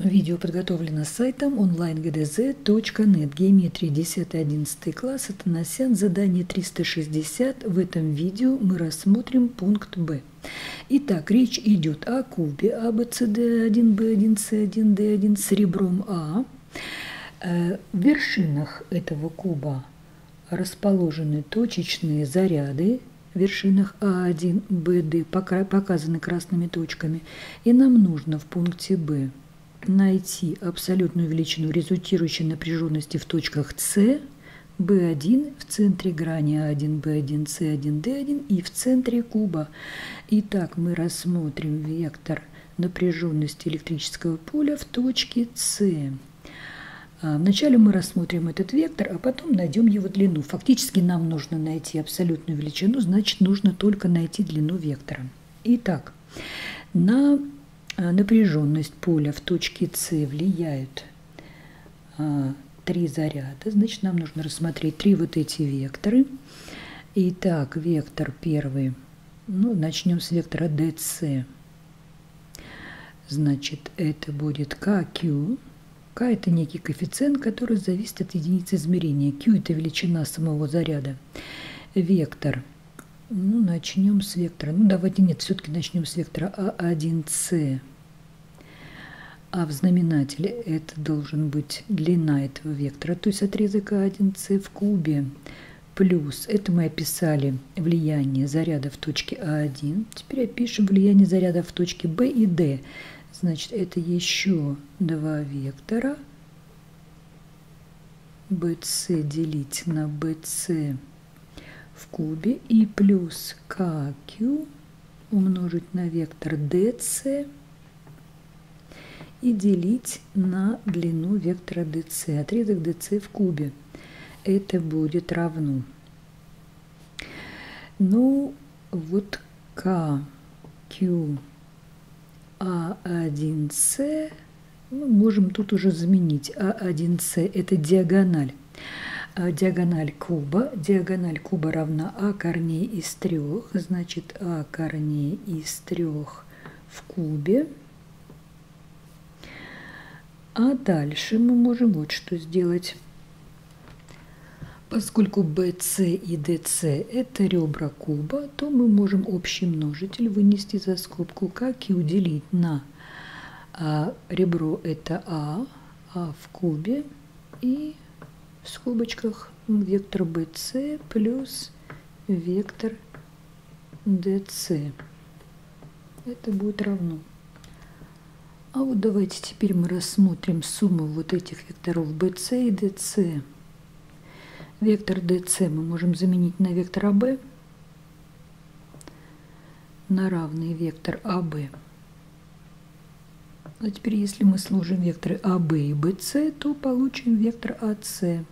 Видео подготовлено сайтом onlinegdz.net. Геометрия 10-11 класс. Атанасян. Задание 360. В этом видео мы рассмотрим пункт Б. Итак, речь идет о кубе ABCD1, B1, C1, D1 с ребром А. Э, в вершинах этого куба расположены точечные заряды в вершинах А1, БД показаны красными точками. И нам нужно в пункте Б найти абсолютную величину результирующей напряженности в точках С, B1 в центре грани А1, B1, C1, D1 и в центре куба. Итак, мы рассмотрим вектор напряженности электрического поля в точке С. А, вначале мы рассмотрим этот вектор, а потом найдем его длину. Фактически нам нужно найти абсолютную величину, значит, нужно только найти длину вектора. Итак, на напряженность поля в точке С влияют а, три заряда. Значит, нам нужно рассмотреть три вот эти векторы. Итак, вектор первый. Ну, начнем с вектора DC. Значит, это будет KQ. K – это некий коэффициент, который зависит от единицы измерения. Q – это величина самого заряда. Вектор – ну, начнем с вектора. Ну, давайте нет, все-таки начнем с вектора А1С. А в знаменателе это должен быть длина этого вектора, то есть отрезок А1С в кубе. Плюс, это мы описали влияние заряда в точке А1. Теперь опишем влияние заряда в точке Б и Д. Значит, это еще два вектора. BC делить на BC в кубе и плюс KQ умножить на вектор DC и делить на длину вектора DC, отрезок DC в кубе. Это будет равно. Ну, вот K, Q, А1С, мы можем тут уже заменить. А1С – это диагональ. А диагональ куба. Диагональ куба равна А корней из трех. Значит, А корней из трех в кубе. А дальше мы можем вот что сделать. Поскольку BC и DC – это ребра куба, то мы можем общий множитель вынести за скобку, как и уделить на а, ребро – это А, А в кубе и в скобочках вектор BC плюс вектор DC. Это будет равно. А вот давайте теперь мы рассмотрим сумму вот этих векторов BC и DC. Вектор DC мы можем заменить на вектор AB, на равный вектор AB. А теперь, если мы сложим векторы AB и BC, то получим вектор AC.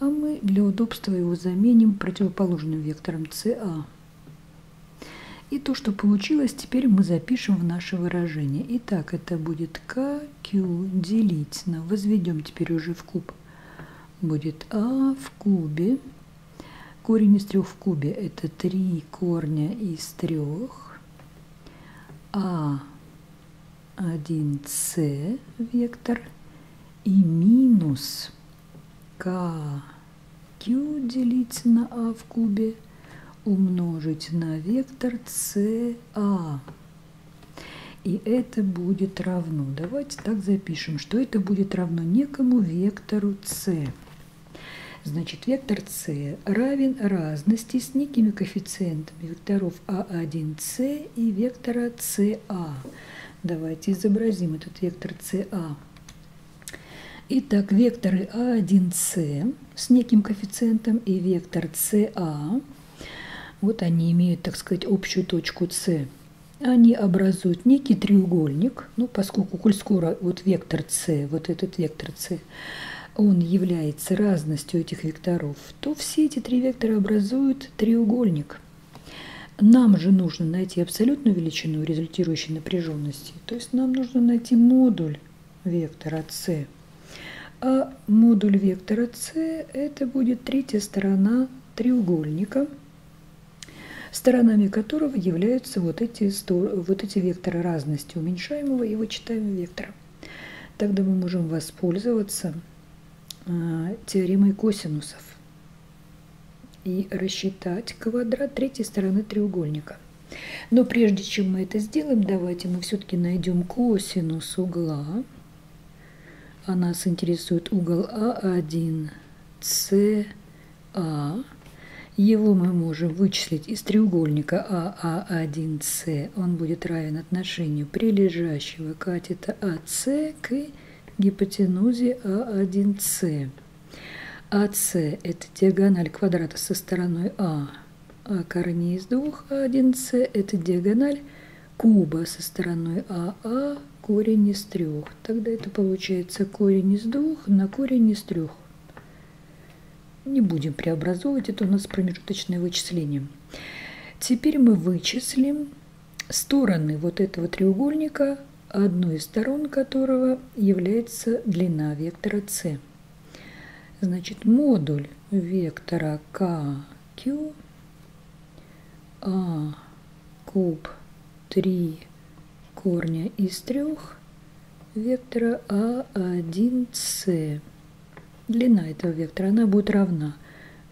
А мы для удобства его заменим противоположным вектором CA. И то, что получилось, теперь мы запишем в наше выражение. Итак, это будет KQ делить на, возведем теперь уже в куб, будет А в кубе. Корень из трех в кубе – это 3 корня из трех. А 1С вектор и минус КQ делить на А в кубе умножить на вектор CA. И это будет равно. Давайте так запишем, что это будет равно некому вектору c. Значит, вектор c равен разности с некими коэффициентами векторов А1С и вектора CA. Давайте изобразим этот вектор CA. Итак, векторы А1С с неким коэффициентом и вектор CA, вот они имеют, так сказать, общую точку С. Они образуют некий треугольник, ну, поскольку коль скоро вот вектор С, вот этот вектор С, он является разностью этих векторов, то все эти три вектора образуют треугольник. Нам же нужно найти абсолютную величину результирующей напряженности, то есть нам нужно найти модуль вектора С. А модуль вектора С – это будет третья сторона треугольника. сторонами которого являются вот эти, вот эти векторы разности уменьшаемого и вычитаемого вектора. Тогда мы можем воспользоваться а, теоремой косинусов и рассчитать квадрат третьей стороны треугольника. Но прежде чем мы это сделаем, давайте мы все-таки найдем косинус угла. А нас интересует угол А1, СА. Его мы можем вычислить из треугольника АА1С. Он будет равен отношению прилежащего катета АС к гипотенузе А1С. АС – это диагональ квадрата со стороной А, а корней из двух, А1С – это диагональ куба со стороной АА, корень из трех. Тогда это получается корень из двух на корень из трех. Не будем преобразовывать, это у нас промежуточное вычисление. Теперь мы вычислим стороны вот этого треугольника, одной из сторон которого является длина вектора c. Значит, модуль вектора KQ А куб 3 корня из трех вектора А1С. Длина этого вектора, она будет равна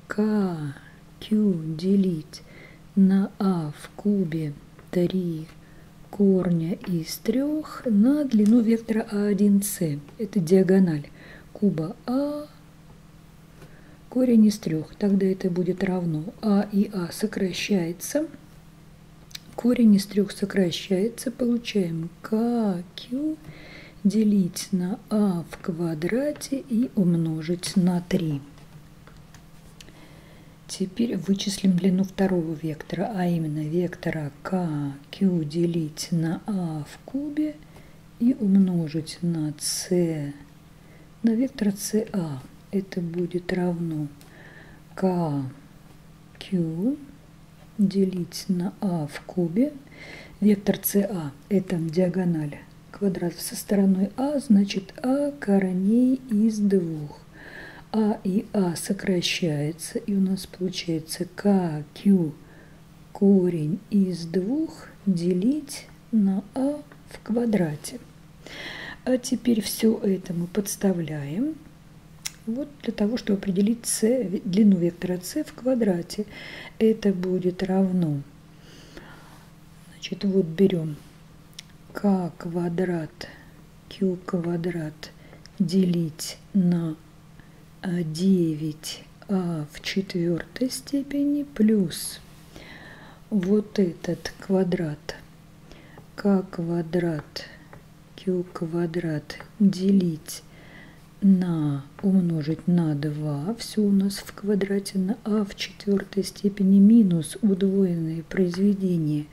KQ делить на А в кубе 3 корня из трех на длину вектора А1С. Это диагональ куба А корень из трех. Тогда это будет равно А и А сокращается. Корень из трех сокращается. Получаем КQ делить на А в квадрате и умножить на 3. Теперь вычислим длину второго вектора, а именно вектора KQ делить на А в кубе и умножить на c на вектор CA это будет равно KQ делить на А в кубе. Вектор CA – это диагональ квадрата со стороной А, значит А корней из двух. А и А сокращается, и у нас получается КQ корень из двух делить на А в квадрате. А теперь все это мы подставляем вот для того, чтобы определить c, длину вектора c в квадрате. Это будет равно. Значит, вот берем k квадрат q квадрат делить на 9а а в четвертой степени плюс вот этот квадрат k квадрат q квадрат делить на умножить на 2, все у нас в квадрате на а в четвертой степени минус удвоенное произведение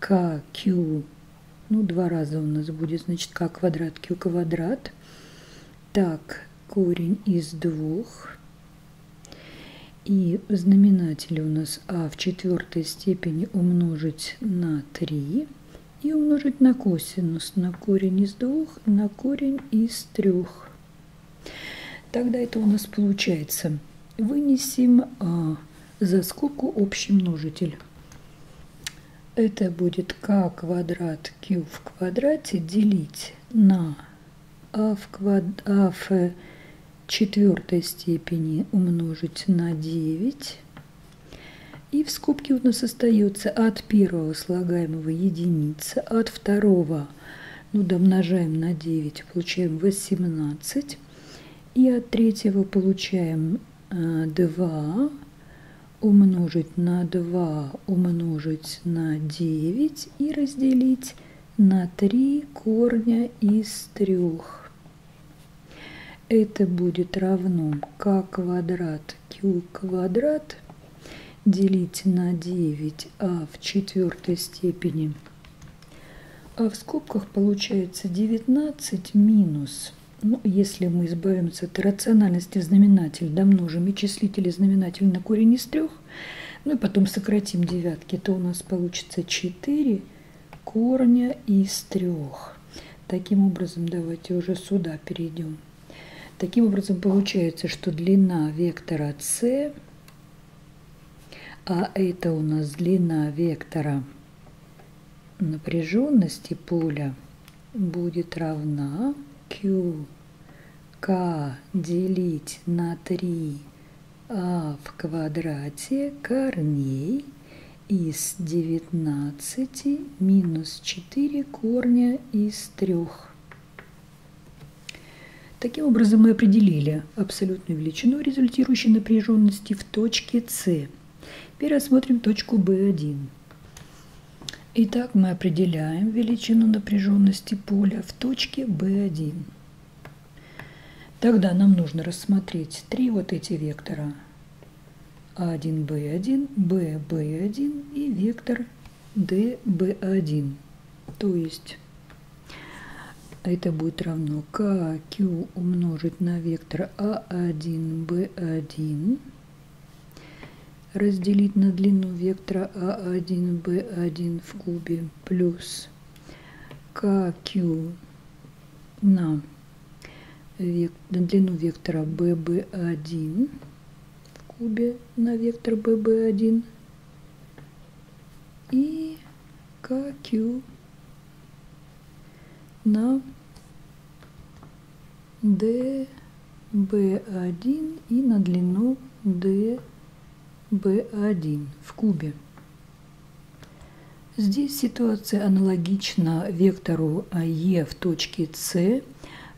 kq, ну два раза у нас будет, значит k квадрат q квадрат. Так, корень из двух. И в знаменателе у нас а в четвертой степени умножить на 3 и умножить на косинус на корень из двух на корень из трех. Тогда это у нас получается. Вынесем а, за скобку общий множитель. Это будет k квадрат q в квадрате делить на а в, квад... а в четвертой степени умножить на 9. И в скобке у нас остается от первого слагаемого единица, от второго, ну, домножаем на 9, получаем 18. И от третьего получаем 2 э, умножить на 2 умножить на 9 и разделить на 3 корня из 3. Это будет равно k квадрат q квадрат делить на 9а в четвертой степени. А в скобках получается 19 минус ну, если мы избавимся от рациональности знаменатель, домножим и числитель и знаменатель на корень из трех, ну и потом сократим девятки, то у нас получится 4 корня из трех. Таким образом, давайте уже сюда перейдем. Таким образом, получается, что длина вектора c, А это у нас длина вектора напряженности поля будет равна Q К делить на 3 А в квадрате корней из 19 минус 4 корня из 3. Таким образом, мы определили абсолютную величину результирующей напряженности в точке С. Теперь рассмотрим точку B1. Итак, мы определяем величину напряженности поля в точке B1. Тогда нам нужно рассмотреть три вот эти вектора А1, B1, B, B1 и вектор D, B1. То есть это будет равно KQ умножить на вектор А1, B1 разделить на длину вектора А1, Б1 в кубе плюс КQ на, на длину вектора ББ1 в кубе на вектор ББ1 и КQ на DB1 и на длину D b1 в кубе. Здесь ситуация аналогична вектору e в точке c,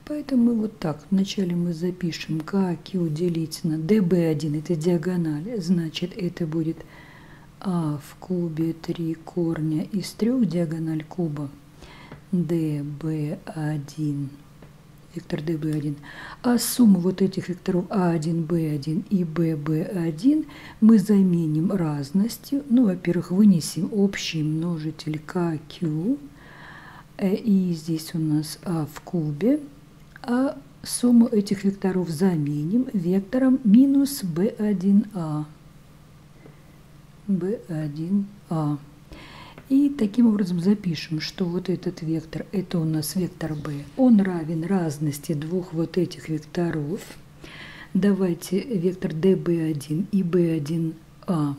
поэтому мы вот так. Вначале мы запишем kq делить на db1, это диагональ, значит это будет а в кубе 3 корня из 3 диагональ куба db1 вектор db1. А сумму вот этих векторов a1, b1 и bb1 мы заменим разностью. Ну, во-первых, вынесем общий множитель kq. Э, и здесь у нас а в кубе. А сумму этих векторов заменим вектором минус b1a. b1a. И таким образом запишем, что вот этот вектор, это у нас вектор b, он равен разности двух вот этих векторов. Давайте вектор db1 и b1a.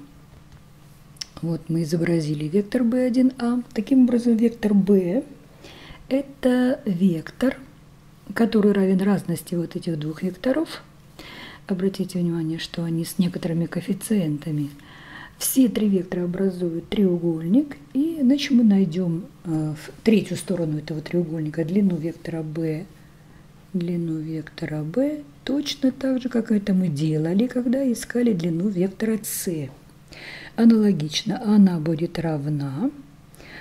Вот мы изобразили вектор b1a. Таким образом, вектор b – это вектор, который равен разности вот этих двух векторов. Обратите внимание, что они с некоторыми коэффициентами – все три вектора образуют треугольник, и значит мы найдем э, в третью сторону этого треугольника длину вектора b, длину вектора b, точно так же, как это мы делали, когда искали длину вектора c. Аналогично она будет равна,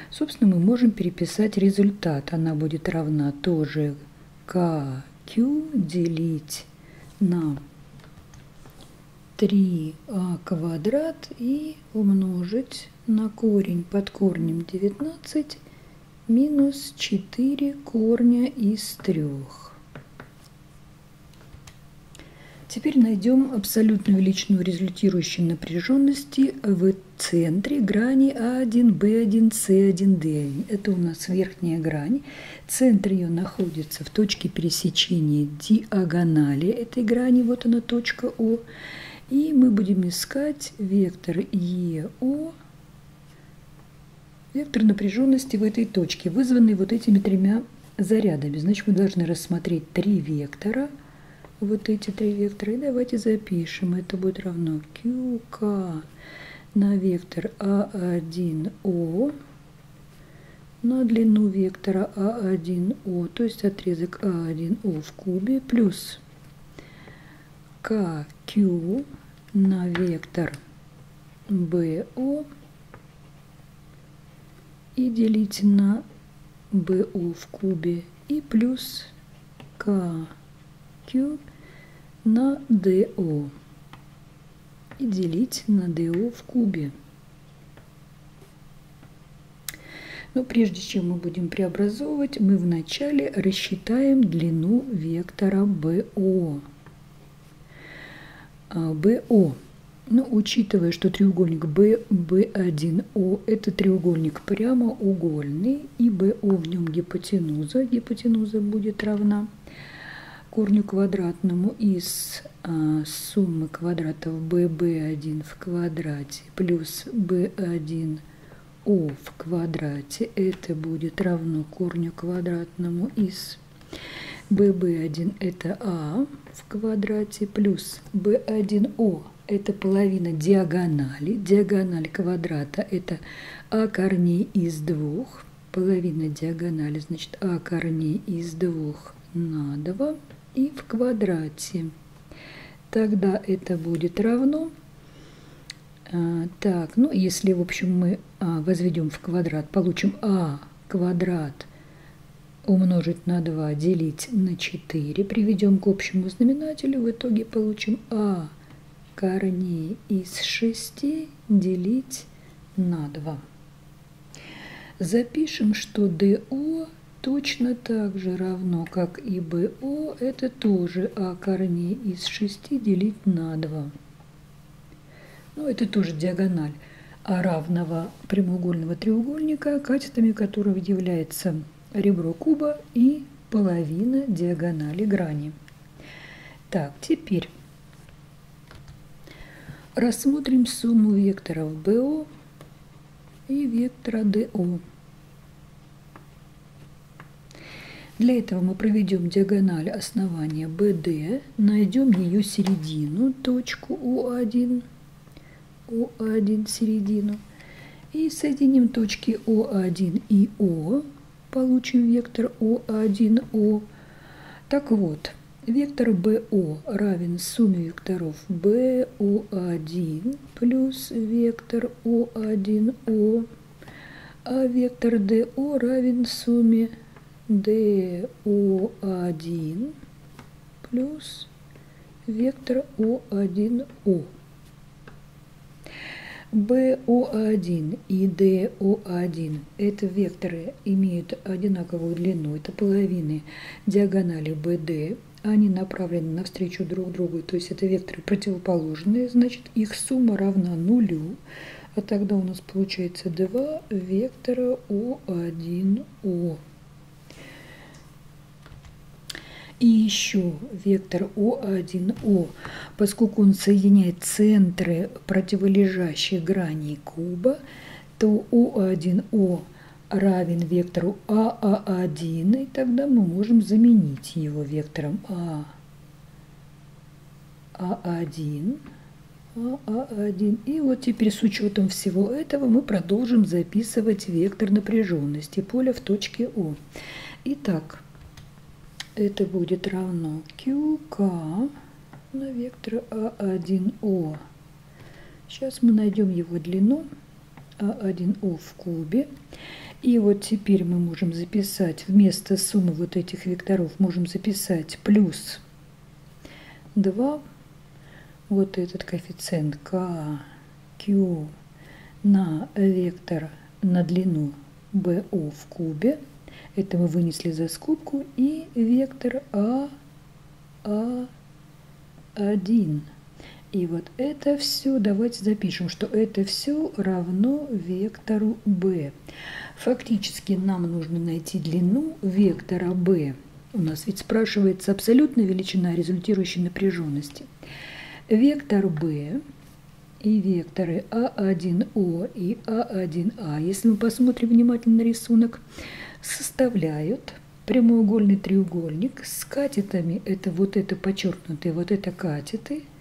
собственно, мы можем переписать результат. Она будет равна тоже kq делить на 3а квадрат и умножить на корень под корнем 19 минус 4 корня из 3. Теперь найдем абсолютную величину результирующей напряженности в центре грани А1, Б1, С1, Д1. Это у нас верхняя грань. Центр ее находится в точке пересечения диагонали этой грани. Вот она точка О. И мы будем искать вектор ЕО, вектор напряженности в этой точке, вызванный вот этими тремя зарядами. Значит, мы должны рассмотреть три вектора, вот эти три вектора, и давайте запишем. Это будет равно QK на вектор А1О на длину вектора А1О, то есть отрезок А1О в кубе, плюс KQ на вектор BO и делить на BO в кубе и плюс KQ на DO и делить на DO в кубе. Но прежде чем мы будем преобразовывать, мы вначале рассчитаем длину вектора BO. БО. Ну, учитывая, что треугольник ББ1О – это треугольник прямоугольный, и БО в нем гипотенуза, гипотенуза будет равна корню квадратному из а, суммы квадратов bb1 в квадрате плюс b1 о в квадрате, это будет равно корню квадратному из bb1 это а в квадрате плюс b1о это половина диагонали. Диагональ квадрата это а корней из двух. Половина диагонали, значит, а корней из двух на 2 и в квадрате. Тогда это будет равно а, так, ну, если, в общем, мы а, возведем в квадрат, получим а квадрат умножить на 2 делить на 4, приведем к общему знаменателю, в итоге получим а корней из 6 делить на 2. Запишем, что ДО точно так же равно, как и БО, это тоже А корней из 6 делить на 2. Ну, это тоже диагональ А равного прямоугольного треугольника, катетами которого является ребро куба и половина диагонали грани. Так, теперь рассмотрим сумму векторов БО и вектора ДО. Для этого мы проведем диагональ основания BD, найдем ее середину, точку О1, О1 середину, и соединим точки О1 и О, получим вектор О1О. Так вот, Вектор BO равен сумме векторов BO1 плюс вектор O1O, а вектор DO равен сумме DO1 плюс вектор O1O. BO1 и DO1 это векторы имеют одинаковую длину, это половины диагонали BD, они направлены навстречу друг другу, то есть это векторы противоположные, значит их сумма равна нулю, а тогда у нас получается два вектора О1О. И еще вектор О1О, поскольку он соединяет центры противолежащих граней куба, то О1О равен вектору АА1, и тогда мы можем заменить его вектором А. А1, АА1. И вот теперь с учетом всего этого мы продолжим записывать вектор напряженности поля в точке О. Итак, это будет равно QK на вектор А1О. Сейчас мы найдем его длину А1О в кубе. И вот теперь мы можем записать вместо суммы вот этих векторов, можем записать плюс 2, вот этот коэффициент К, на вектор на длину BO в кубе. Это мы вынесли за скобку. И вектор А, А1. И вот это все, давайте запишем, что это все равно вектору b. Фактически нам нужно найти длину вектора b. У нас ведь спрашивается абсолютная величина результирующей напряженности. Вектор b и векторы А1О и А1А, если мы посмотрим внимательно на рисунок, составляют прямоугольный треугольник с катетами, это вот это подчеркнутые, вот это катеты –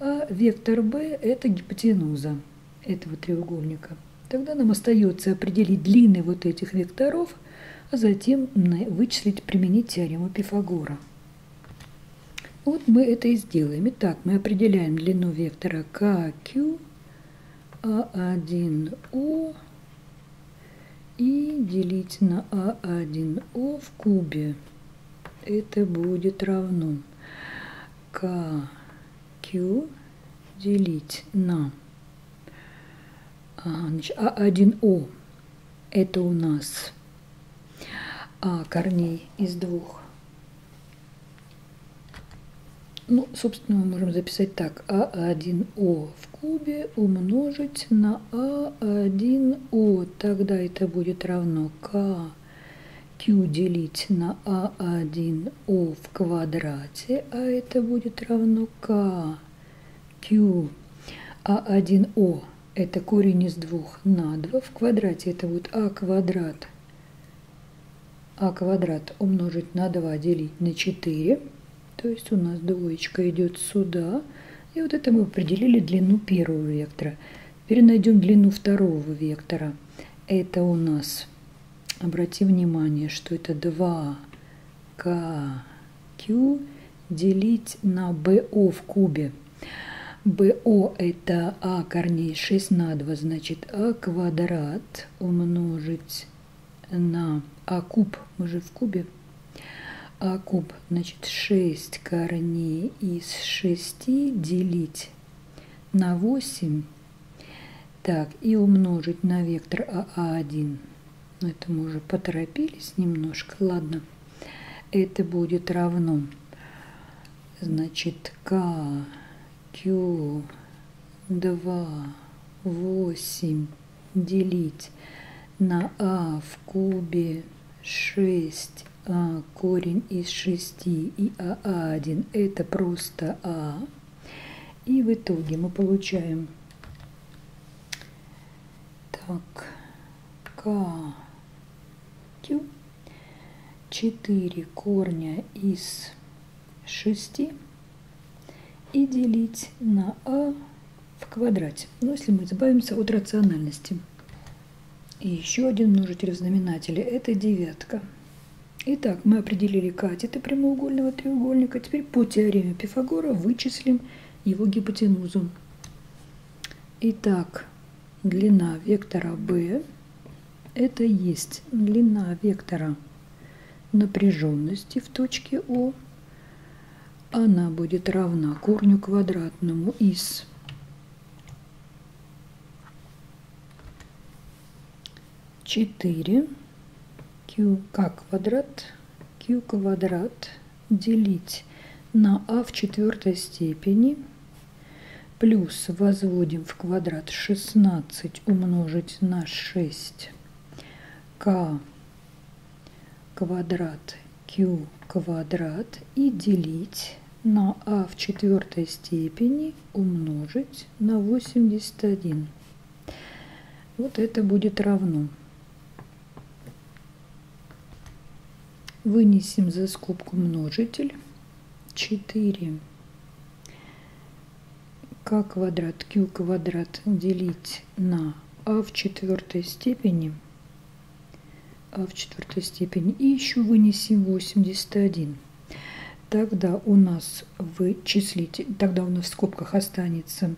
а вектор b – это гипотенуза этого треугольника. Тогда нам остается определить длины вот этих векторов, а затем вычислить, применить теорему Пифагора. Вот мы это и сделаем. Итак, мы определяем длину вектора KQ, А1О и делить на А1О в кубе. Это будет равно К Q делить на А1О. Это у нас А корней из двух. Ну, собственно, мы можем записать так. А1О в кубе умножить на А1О. Тогда это будет равно К. Q делить на а1о в квадрате, а это будет равно k q. А1о это корень из двух на 2 в квадрате, это будет а квадрат. А квадрат умножить на 2 делить на 4, то есть у нас двоечка идет сюда, и вот это мы определили длину первого вектора. Теперь найдем длину второго вектора. Это у нас, обрати внимание, что это 2 q делить на BO в кубе. BO это а корней 6 на 2, значит а квадрат умножить на а куб, мы же в кубе. А куб, значит 6 корней из 6 делить на 8 так, и умножить на вектор АА1. Ну, это мы уже поторопились немножко. Ладно. Это будет равно, значит, К, Q, 2, 8 делить на А в кубе 6 а корень из 6 и АА1 это просто А. И в итоге мы получаем так, К, Q, 4 корня из 6 и делить на А в квадрате. Но если мы избавимся от рациональности. И еще один множитель в знаменателе – это девятка. Итак, мы определили катеты прямоугольного треугольника. Теперь по теореме Пифагора вычислим его гипотенузу. Итак, длина вектора B – это есть длина вектора напряженности в точке О. Она будет равна корню квадратному из 4 q к квадрат q квадрат делить на а в четвертой степени – плюс возводим в квадрат 16 умножить на 6 к квадрат q квадрат и делить на а в четвертой степени умножить на 81. Вот это будет равно. Вынесем за скобку множитель. 4 k квадрат q квадрат делить на а в четвертой степени, а в четвертой степени, и еще вынесем 81. Тогда у нас вычислите, тогда у нас в скобках останется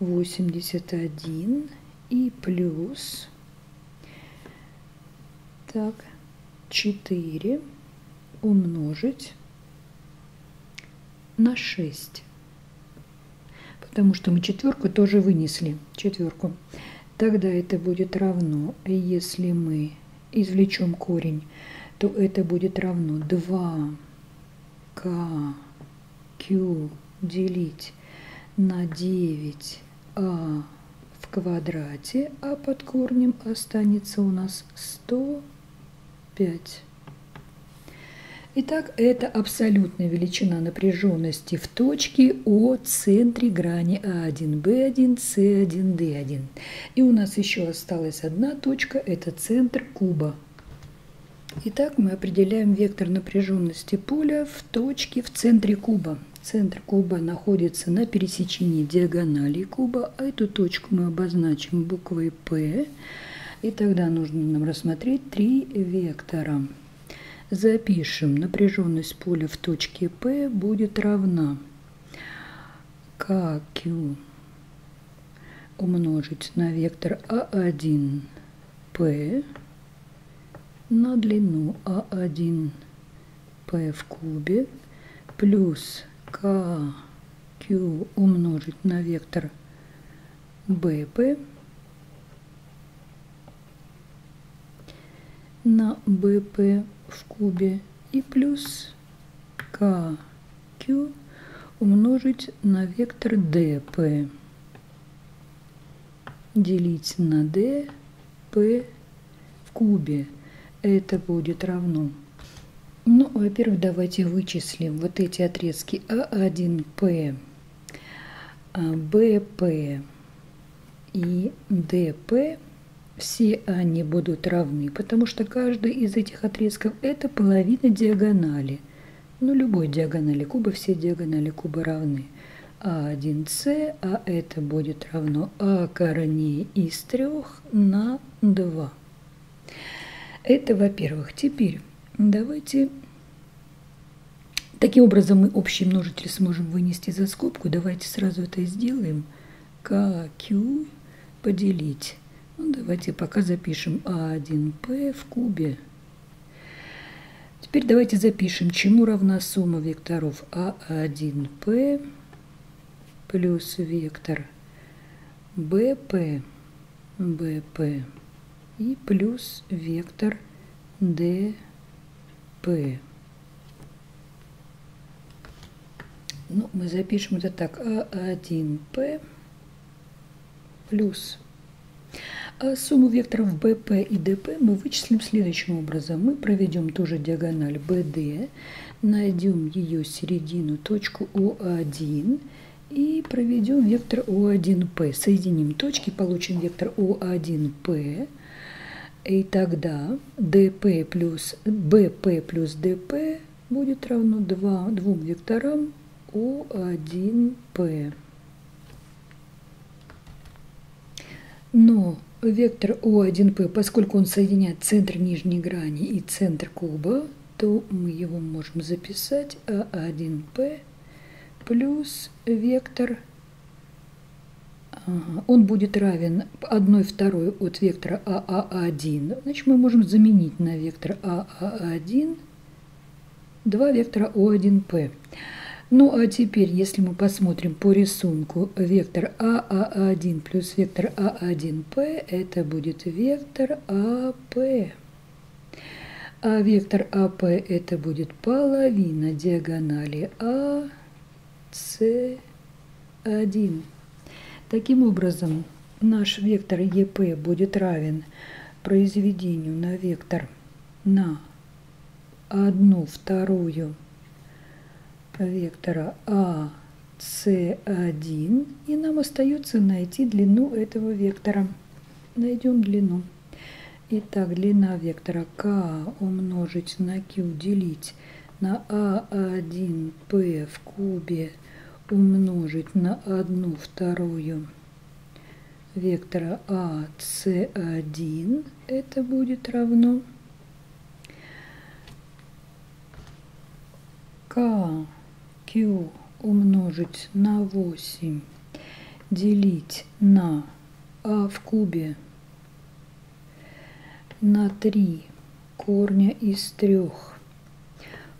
81 и плюс так 4 умножить на 6 потому что мы четверку тоже вынесли, четверку. Тогда это будет равно, если мы извлечем корень, то это будет равно 2 к q делить на 9 а в квадрате, а под корнем останется у нас 105. Итак, это абсолютная величина напряженности в точке о центре грани А1, Б1, С1, Д1. И у нас еще осталась одна точка, это центр куба. Итак, мы определяем вектор напряженности поля в точке в центре куба. Центр куба находится на пересечении диагонали куба, а эту точку мы обозначим буквой П. И тогда нужно нам рассмотреть три вектора. Запишем, напряженность поля в точке P будет равна KQ умножить на вектор А1P на длину А1P в кубе плюс KQ умножить на вектор BP на BP в кубе и плюс КQ умножить на вектор dp делить на dp в кубе. это будет равно. Ну, во-первых, давайте вычислим вот эти отрезки А1П, БП и ДП. Все они будут равны, потому что каждый из этих отрезков – это половина диагонали. Ну, любой диагонали куба, все диагонали куба равны. А1С, а это будет равно А корней из 3 на 2. Это, во-первых. Теперь давайте... Таким образом мы общий множитель сможем вынести за скобку. Давайте сразу это сделаем. КQ поделить. Ну, давайте пока запишем А1П в кубе. Теперь давайте запишем, чему равна сумма векторов А1П плюс вектор БП, БП и плюс вектор ДП. Ну, мы запишем это так. А1П плюс а сумму векторов BP и DP мы вычислим следующим образом. Мы проведем тоже диагональ BD, найдем ее середину, точку O1 и проведем вектор O1P. Соединим точки, получим вектор O1P. И тогда dp плюс bp плюс dp будет равно 2, двум векторам O1P. Но вектор O1P, поскольку он соединяет центр нижней грани и центр куба, то мы его можем записать А1P плюс вектор он будет равен 1 второй от вектора АА1. Значит, мы можем заменить на вектор АА1 два вектора О1П. Ну а теперь, если мы посмотрим по рисунку, вектор АА1 плюс вектор А1П, это будет вектор АП. А вектор АП это будет половина диагонали АС1. Таким образом, наш вектор ЕП будет равен произведению на вектор на одну вторую вектора АС1, и нам остается найти длину этого вектора. Найдем длину. Итак, длина вектора К умножить на Q делить на А1П в кубе умножить на одну вторую вектора АС1, это будет равно К Q умножить на 8 делить на А в кубе на 3 корня из 3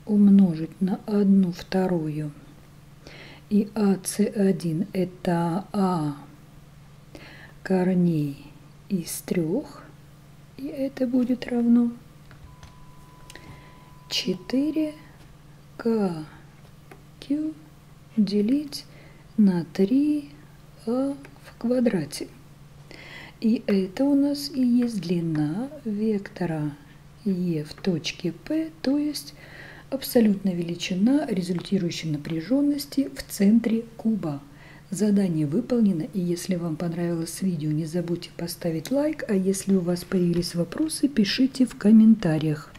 умножить на 1 вторую. И АС1 это А корней из 3. И это будет равно 4 К Делить на 3а в квадрате. И это у нас и есть длина вектора E в точке P, то есть абсолютная величина результирующей напряженности в центре куба. Задание выполнено, и если вам понравилось видео, не забудьте поставить лайк, а если у вас появились вопросы, пишите в комментариях.